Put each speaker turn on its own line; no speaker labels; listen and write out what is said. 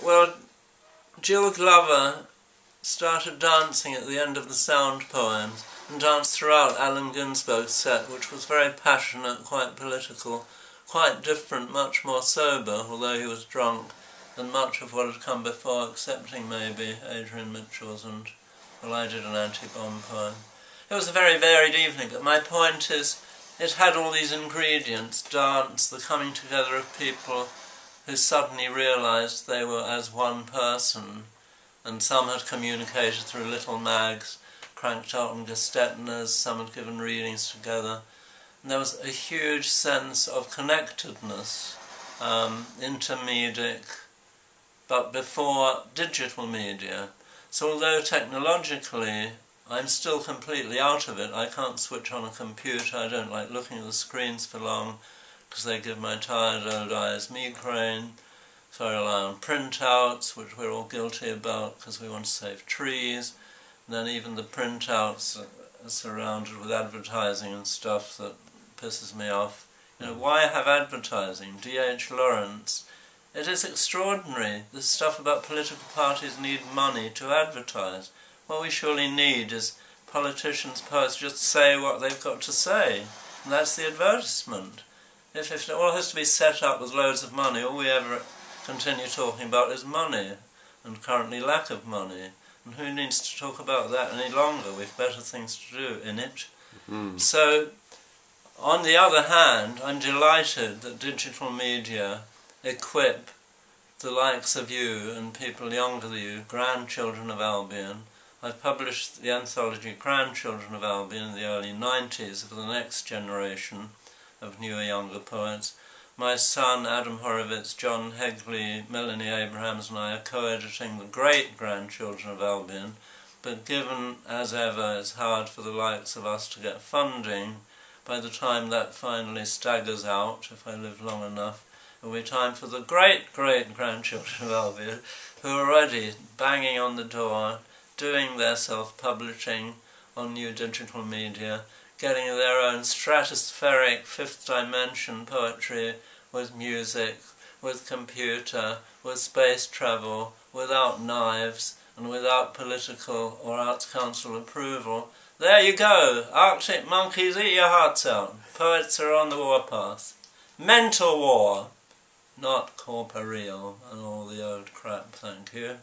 Well, Jill Glover started dancing at the end of the sound poems and danced throughout Allen Ginsberg's set, which was very passionate, quite political, quite different, much more sober, although he was drunk, than much of what had come before, excepting maybe Adrian Mitchell's and, well, I did an anti-bomb poem. It was a very varied evening, but my point is it had all these ingredients, dance, the coming together of people who suddenly realized they were as one person, and some had communicated through little mags cranked out on Gestetners, some had given readings together. And there was a huge sense of connectedness, um, intermediate, but before digital media. So although technologically I'm still completely out of it, I can't switch on a computer, I don't like looking at the screens for long, because they give my tired old eyes migraine. So I rely on printouts, which we're all guilty about because we want to save trees. And then even the printouts are surrounded with advertising and stuff that pisses me off. You know, mm. why have advertising? D.H. Lawrence. It is extraordinary. This stuff about political parties need money to advertise. What we surely need is politicians, poets just say what they've got to say. And that's the advertisement. If, if it all has to be set up with loads of money, all we ever continue talking about is money, and currently lack of money. And who needs to talk about that any longer? We've better things to do in it.
Mm.
So, on the other hand, I'm delighted that digital media equip the likes of you and people younger than you, grandchildren of Albion. I published the anthology Grandchildren of Albion in the early 90s for the next generation of newer younger poets. My son Adam Horovitz, John Hegley, Melanie Abrahams and I are co-editing the great grandchildren of Albion, but given as ever it's hard for the likes of us to get funding, by the time that finally staggers out, if I live long enough, it will be time for the great great grandchildren of Albion who are already banging on the door, doing their self-publishing on new digital media, getting their own stratospheric fifth dimension poetry with music, with computer, with space travel, without knives, and without political or arts council approval. There you go! Arctic monkeys, eat your hearts out. Poets are on the warpath. Mental war, not corporeal, and all the old crap, thank you.